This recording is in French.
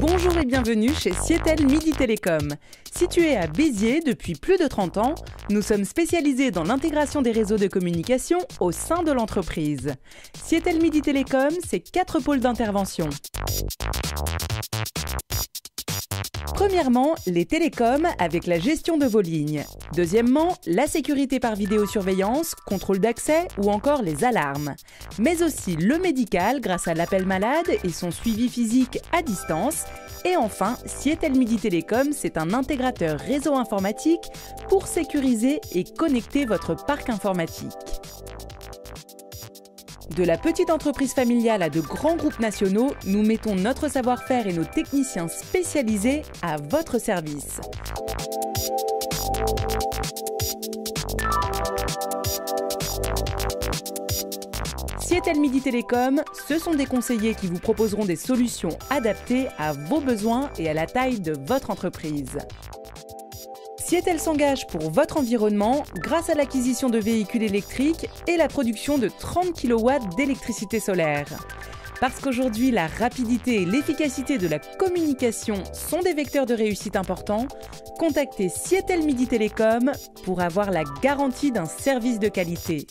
Bonjour et bienvenue chez Sietel Midi Télécom. Situé à Béziers depuis plus de 30 ans, nous sommes spécialisés dans l'intégration des réseaux de communication au sein de l'entreprise. Sietel Midi Télécom, c'est quatre pôles d'intervention. Premièrement, les télécoms avec la gestion de vos lignes. Deuxièmement, la sécurité par vidéosurveillance, contrôle d'accès ou encore les alarmes. Mais aussi le médical grâce à l'appel malade et son suivi physique à distance. Et enfin, Sietel Midi Télécom, c'est un intégrateur réseau informatique pour sécuriser et connecter votre parc informatique. De la petite entreprise familiale à de grands groupes nationaux, nous mettons notre savoir-faire et nos techniciens spécialisés à votre service. Sietel Midi Télécom, ce sont des conseillers qui vous proposeront des solutions adaptées à vos besoins et à la taille de votre entreprise. Sietel s'engage pour votre environnement grâce à l'acquisition de véhicules électriques et la production de 30 kW d'électricité solaire. Parce qu'aujourd'hui, la rapidité et l'efficacité de la communication sont des vecteurs de réussite importants, contactez Sietel Midi Télécom pour avoir la garantie d'un service de qualité.